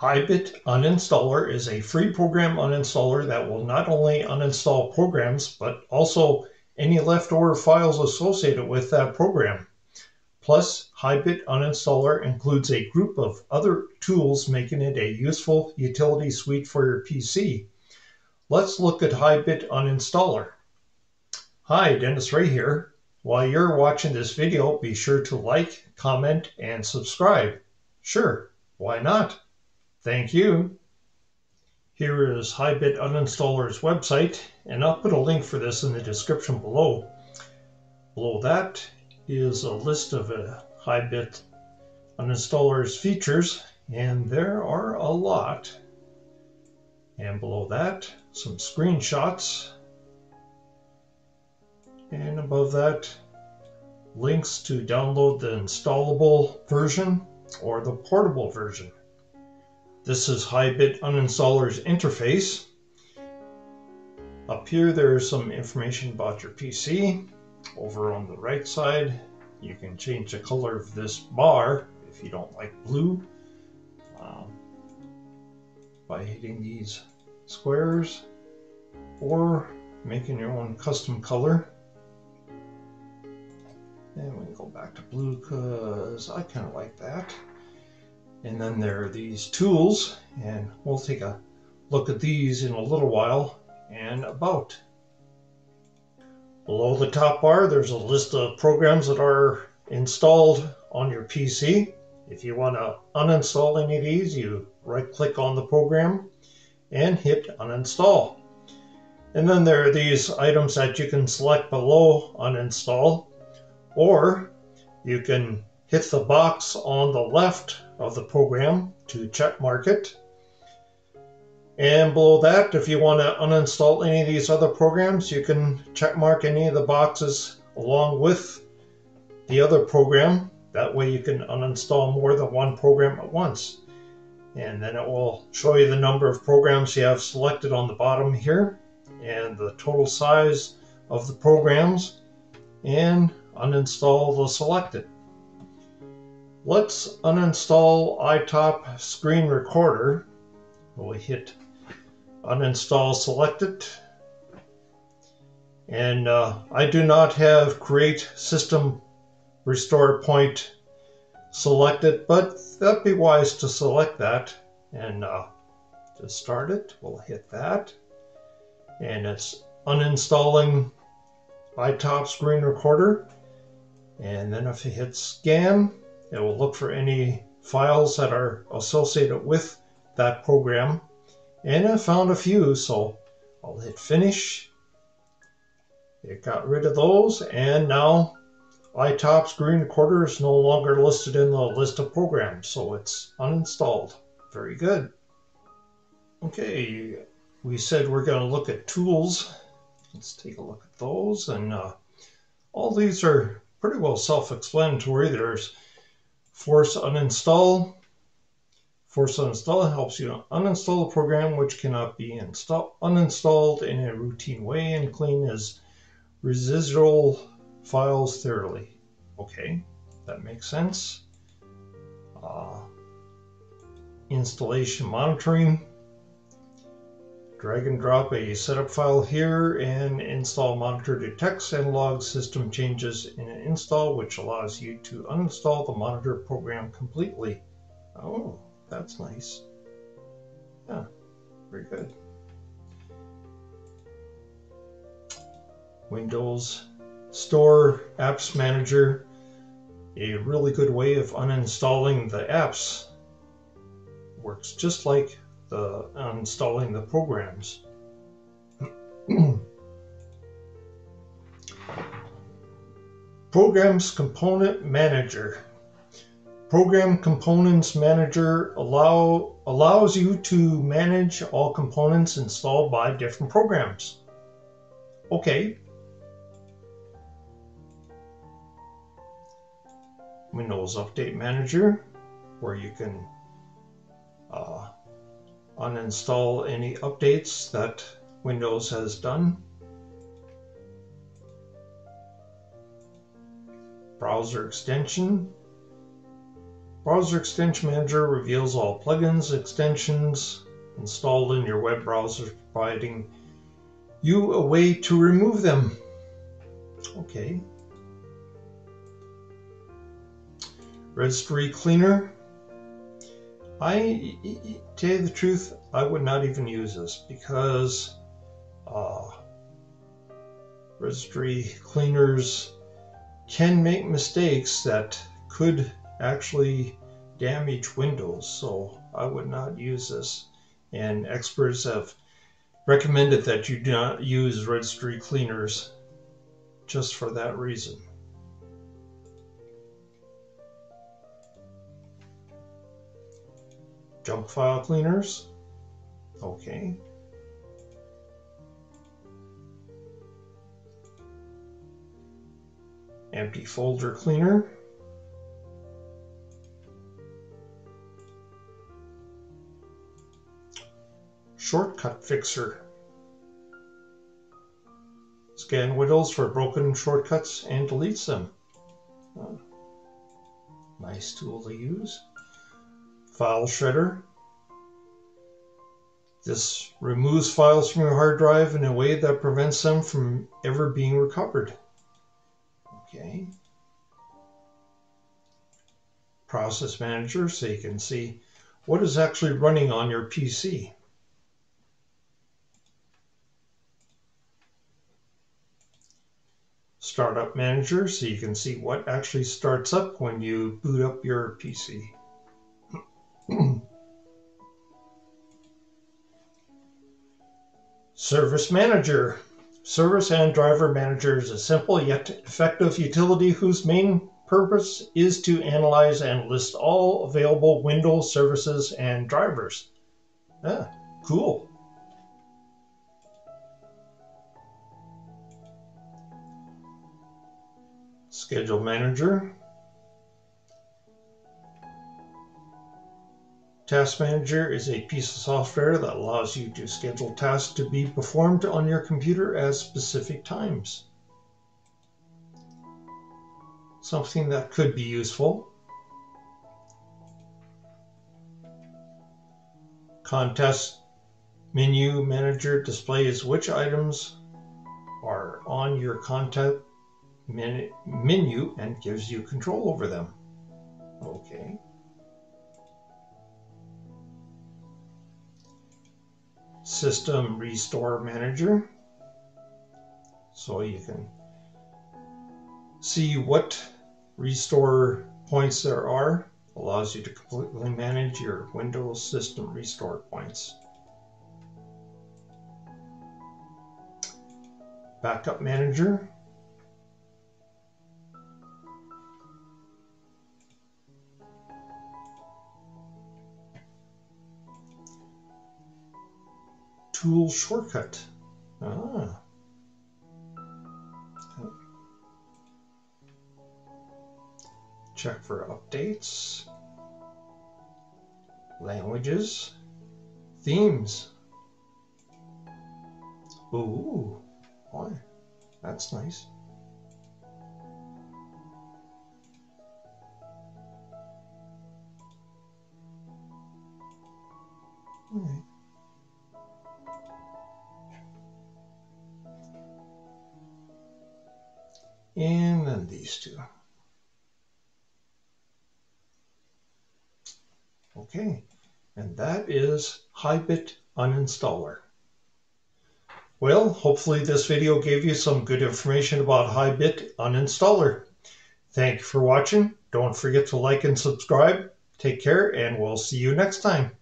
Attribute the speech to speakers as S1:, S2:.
S1: HiBit Uninstaller is a free program uninstaller that will not only uninstall programs, but also any leftover files associated with that program. Plus, HiBit Uninstaller includes a group of other tools making it a useful utility suite for your PC. Let's look at HiBit Uninstaller. Hi, Dennis Ray here. While you're watching this video, be sure to like, comment, and subscribe. Sure, why not? Thank you. Here is HiBit Uninstaller's website, and I'll put a link for this in the description below. Below that is a list of uh, HiBit Uninstaller's features, and there are a lot. And below that, some screenshots. And above that, links to download the installable version or the portable version. This is HiBit Uninstaller's interface. Up here there's some information about your PC. Over on the right side you can change the color of this bar if you don't like blue um, by hitting these squares or making your own custom color. And we can go back to blue because I kind of like that. And then there are these tools, and we'll take a look at these in a little while and about. Below the top bar, there's a list of programs that are installed on your PC. If you want to uninstall any of these, you right click on the program and hit uninstall. And then there are these items that you can select below uninstall, or you can hit the box on the left of the program to check mark it. And below that, if you want to uninstall any of these other programs, you can check mark any of the boxes along with the other program. That way you can uninstall more than one program at once. And then it will show you the number of programs you have selected on the bottom here and the total size of the programs and uninstall the selected. Let's uninstall iTop Screen Recorder. We'll hit uninstall selected. And uh, I do not have create system restore point selected, but that'd be wise to select that. And uh, to start it, we'll hit that. And it's uninstalling iTop Screen Recorder. And then if you hit scan, it will look for any files that are associated with that program. And I found a few, so I'll hit finish. It got rid of those, and now iTop Screen Recorder is no longer listed in the list of programs, so it's uninstalled. Very good. Okay, we said we're going to look at tools. Let's take a look at those, and uh, all these are pretty well self-explanatory. There's Force uninstall. Force uninstall helps you uninstall a program which cannot be install uninstalled in a routine way and clean as residual files thoroughly. Okay, that makes sense. Uh, installation monitoring. Drag and drop a setup file here and install monitor detects and logs system changes in an install, which allows you to uninstall the monitor program completely. Oh, that's nice. Yeah, very good. Windows Store Apps Manager, a really good way of uninstalling the apps. Works just like the installing the programs. Programs Component Manager. Program Components Manager allow, allows you to manage all components installed by different programs. Okay. Windows Update Manager, where you can uh, uninstall any updates that Windows has done. Browser extension, Browser Extension Manager reveals all plugins, extensions installed in your web browser, providing you a way to remove them. Okay. Registry Cleaner. I, to tell you the truth, I would not even use this because uh, registry cleaners can make mistakes that could actually damage Windows, so I would not use this. And experts have recommended that you do not use registry cleaners just for that reason. Junk file cleaners. Okay. Empty folder cleaner. Shortcut fixer. Scan Windows for broken shortcuts and deletes them. Nice tool to use. File shredder. This removes files from your hard drive in a way that prevents them from ever being recovered. Okay. Process Manager so you can see what is actually running on your PC. Startup Manager so you can see what actually starts up when you boot up your PC. Service Manager. Service and Driver Manager is a simple yet effective utility whose main purpose is to analyze and list all available Windows services and drivers. Ah, cool. Schedule Manager. Task Manager is a piece of software that allows you to schedule tasks to be performed on your computer at specific times. Something that could be useful. Context Menu Manager displays which items are on your context menu and gives you control over them. Okay. System Restore Manager. So you can see what restore points there are. Allows you to completely manage your Windows system restore points. Backup Manager. Tool shortcut. Ah. Check for updates, languages, themes. Ooh, boy, that's nice. All right. These two. Okay, and that is HiBit Uninstaller. Well, hopefully this video gave you some good information about HiBit Uninstaller. Thank you for watching. Don't forget to like and subscribe. Take care, and we'll see you next time.